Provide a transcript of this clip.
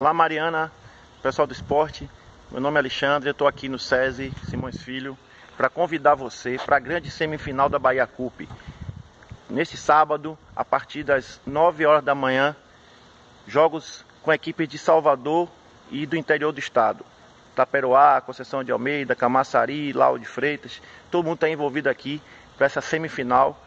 Olá Mariana, pessoal do esporte, meu nome é Alexandre, eu estou aqui no SESI Simões Filho para convidar você para a grande semifinal da Bahia Cup. Neste sábado, a partir das 9 horas da manhã, jogos com equipes de Salvador e do interior do estado. Taperoá, Conceição de Almeida, Camaçari, Lau de Freitas, todo mundo está envolvido aqui para essa semifinal